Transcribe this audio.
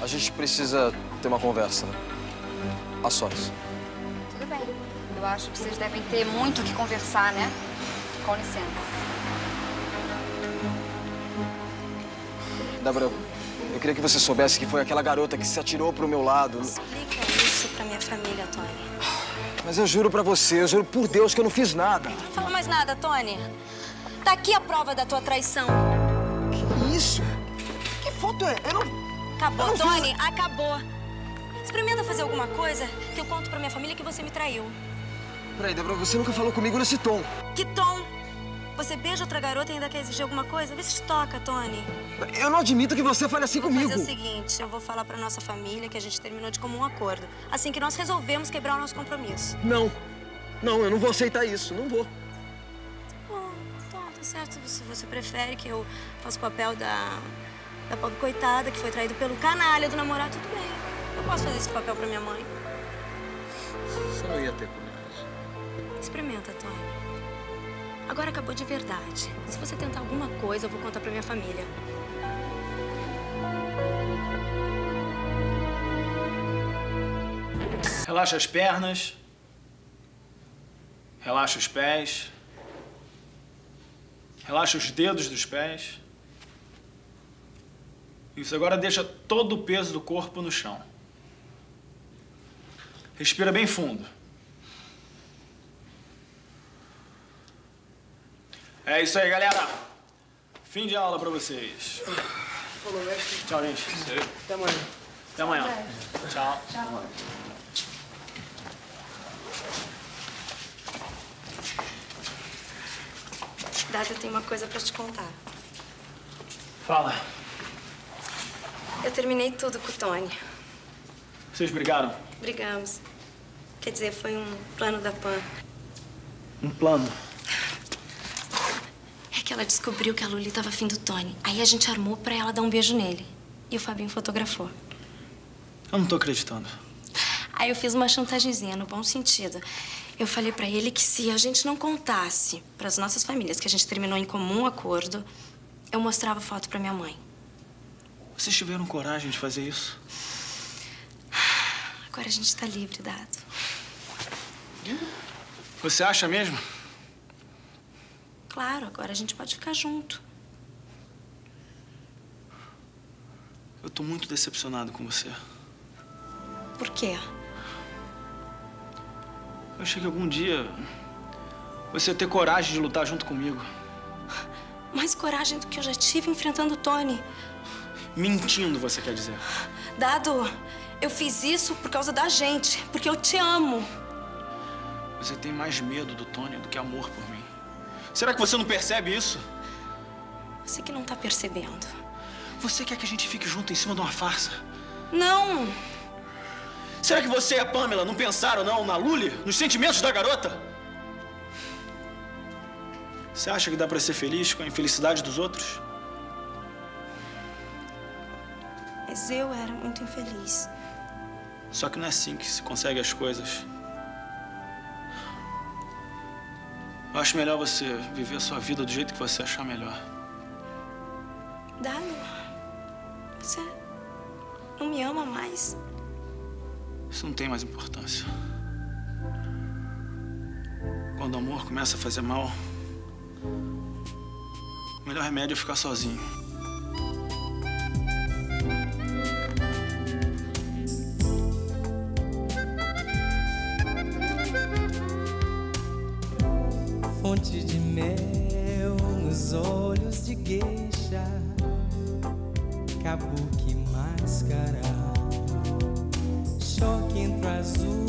A gente precisa ter uma conversa, né? A sós. Tudo bem. Eu acho que vocês devem ter muito o que conversar, né? Com licença. Débora, eu queria que você soubesse que foi aquela garota que se atirou pro meu lado. Explica isso pra minha família, Tony. Mas eu juro pra você, eu juro por Deus que eu não fiz nada. Não fala mais nada, Tony. Tá aqui a prova da tua traição. Que isso? Que foto é? Eu não... Acabou, fiz- Tony, acabou. Experimenta fazer alguma coisa que eu conto pra minha família que você me traiu. Peraí, Débora, você nunca falou comigo nesse tom. Que tom? Você beija outra garota e ainda quer exigir alguma coisa? Vê se te toca, Tony. Eu não admito que você fale assim Vou comigo. fazer o seguinte, eu vou falar pra nossa família que a gente terminou de comum acordo. Assim que nós resolvemos quebrar o nosso compromisso. Não. Não, eu não vou aceitar isso. Não vou. Bom, então, tá certo. Se você prefere que eu faça o papel da, da pobre coitada que foi traída pelo canalha do namorado, tudo bem. Eu posso fazer esse papel pra minha mãe. Você não ia ter coragem. Experimenta, Tony. Agora acabou de verdade. Se você tentar alguma coisa, eu vou contar pra minha família. Relaxa as pernas. Relaxa os pés. Relaxa os dedos dos pés. Isso, agora deixa todo o peso do corpo no chão. Respira bem fundo. É isso aí, galera. Fim de aula pra vocês. Falou, mestre. Tchau, gente. Até amanhã. Até amanhã. Tchau. Dado, eu tenho uma coisa pra te contar. Fala. Eu terminei tudo com o Tony. Vocês brigaram? Brigamos. Quer dizer, foi um plano da Pan. Um plano. É que ela descobriu que a Luli tava afim do Tony. Aí a gente armou pra ela dar um beijo nele. E o Fabinho fotografou. Eu não tô acreditando. Aí eu fiz uma chantagemzinha, no bom sentido. Eu falei pra ele que se a gente não contasse pras nossas famílias que a gente terminou em comum acordo, eu mostrava foto pra minha mãe. Vocês tiveram coragem de fazer isso? Agora a gente tá livre, Dado. Você acha mesmo? Claro, agora a gente pode ficar junto. Eu tô muito decepcionado com você. Por quê? Eu achei que algum dia você ia ter coragem de lutar junto comigo. Mais coragem do que eu já tive enfrentando o Tony. Mentindo, você quer dizer. Dado, eu fiz isso por causa da gente, porque eu te amo. Você tem mais medo do Tony do que amor por mim. Será que você não percebe isso? Você que não tá percebendo. Você quer que a gente fique junto em cima de uma farsa? Não! Será que você e a Pamela não pensaram, não, na Lully? Nos sentimentos da garota? Você acha que dá pra ser feliz com a infelicidade dos outros? Mas eu era muito infeliz. Só que não é assim que se consegue as coisas. Eu acho melhor você viver a sua vida do jeito que você achar melhor. Dado, você não me ama mais. Isso não tem mais importância. Quando o amor começa a fazer mal, o melhor remédio é ficar sozinho. fonte de mel nos olhos de geisha, kabuki máscara, choque entre azul.